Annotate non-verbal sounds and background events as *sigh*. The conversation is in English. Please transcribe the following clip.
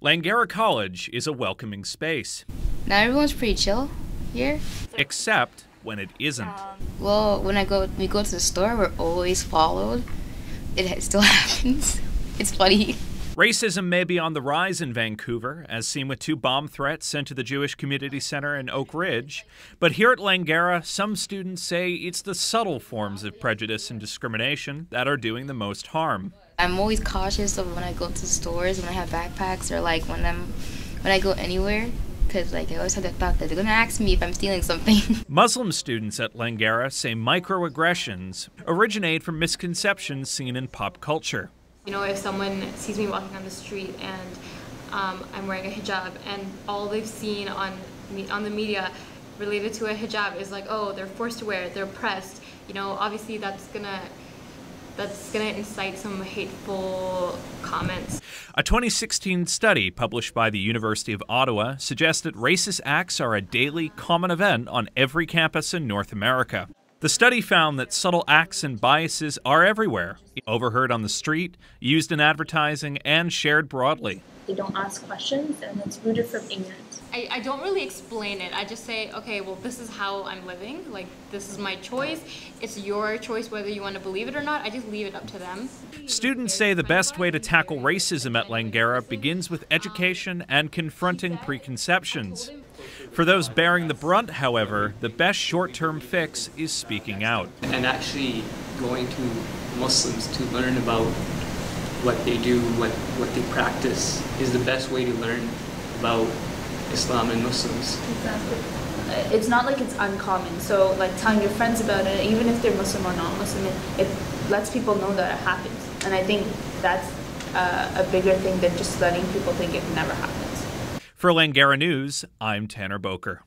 Langara College is a welcoming space. Now everyone's pretty chill here. Except when it isn't. Well, when I go, we go to the store, we're always followed. It still *laughs* happens. It's funny. Racism may be on the rise in Vancouver, as seen with two bomb threats sent to the Jewish Community Center in Oakridge. But here at Langara, some students say it's the subtle forms of prejudice and discrimination that are doing the most harm. I'm always cautious of when I go to stores, when I have backpacks, or like when I'm when I go anywhere because like I always have the thought that they're gonna ask me if I'm stealing something. *laughs* Muslim students at Langara say microaggressions originate from misconceptions seen in pop culture. You know, if someone sees me walking on the street and um, I'm wearing a hijab and all they've seen on on the media related to a hijab is like, oh, they're forced to wear it, they're oppressed. You know, obviously that's gonna that's going to incite some hateful comments. A 2016 study published by the University of Ottawa suggests that racist acts are a daily common event on every campus in North America. The study found that subtle acts and biases are everywhere, overheard on the street, used in advertising, and shared broadly. They don't ask questions, and it's rooted from ignorance. I, I don't really explain it. I just say, okay, well, this is how I'm living. Like, this is my choice. It's your choice whether you want to believe it or not. I just leave it up to them. Students say the best way to tackle racism at Langara begins with education and confronting preconceptions. For those bearing the brunt, however, the best short term fix is speaking out. And actually going to Muslims to learn about what they do, what, what they practice, is the best way to learn about Islam and Muslims. Exactly. It's not like it's uncommon. So, like telling your friends about it, even if they're Muslim or not Muslim, it, it lets people know that it happens. And I think that's uh, a bigger thing than just letting people think it never happens. For Langara News, I'm Tanner Boker.